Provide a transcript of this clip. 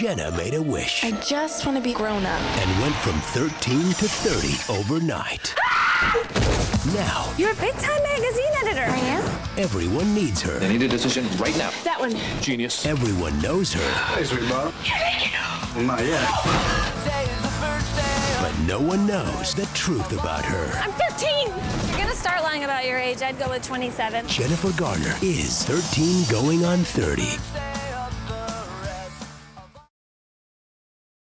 Jenna made a wish I just want to be grown up. and went from 13 to 30 overnight. Now, You're a big time magazine editor. I am? everyone needs her. They need a decision right now. That one. Genius. Everyone knows her, Hey, sweet mom. Not yet. but no one knows the truth about her. I'm 13. You're gonna start lying about your age. I'd go with 27. Jennifer Garner is 13 going on 30.